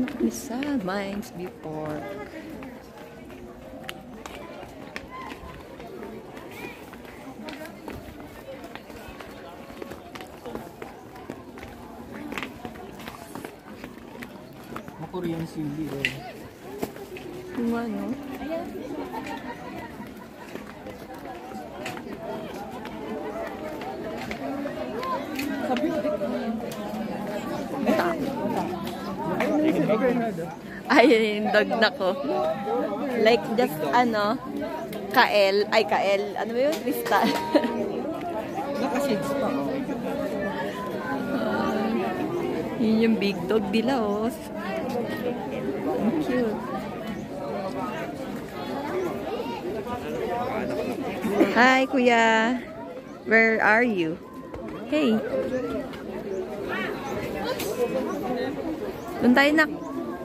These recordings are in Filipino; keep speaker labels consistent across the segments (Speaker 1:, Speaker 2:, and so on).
Speaker 1: Nandito na kami sa Mines before.
Speaker 2: Korean sili eh.
Speaker 1: Yung ano? Ayun yung dog na ko. Like just ano, kael, ay kael, ano ba yun? Crystal.
Speaker 2: Nakashades pa oh.
Speaker 1: yun yung big dog nila oh. Ang cute. Hi, kuya. Where are you? Hey. Doon tayo na.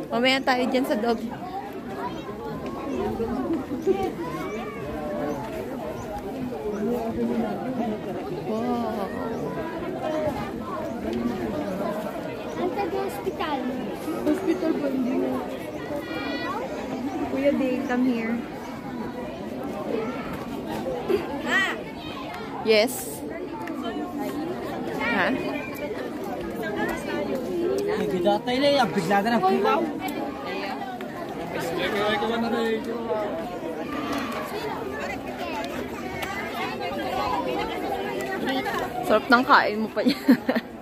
Speaker 1: Mamaya tayo dyan sa dog. Wow.
Speaker 3: Ang taga-hospital.
Speaker 1: Hospital ba hindi Kuya Day, come here. Yes. Ha?
Speaker 2: May gidatay lang yan. Bigla na ng pilaw.
Speaker 1: Sarap ng kain mo pa niya.